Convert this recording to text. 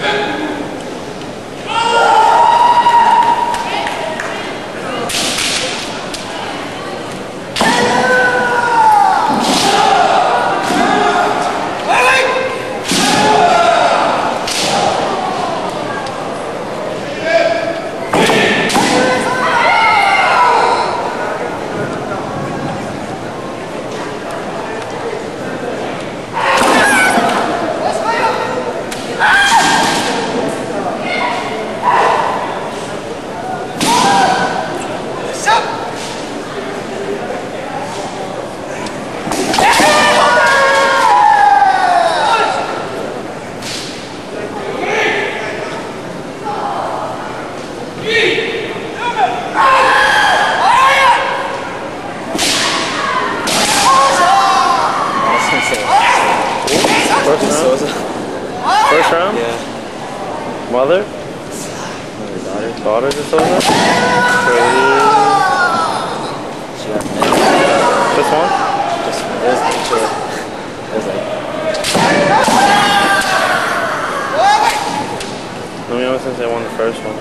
Yeah. First round? First round? Yeah. Mother? Daughter. Daughter de Sosa? Crazy. She got married. Just one? Just it was. It was like Let me know since they won the first one.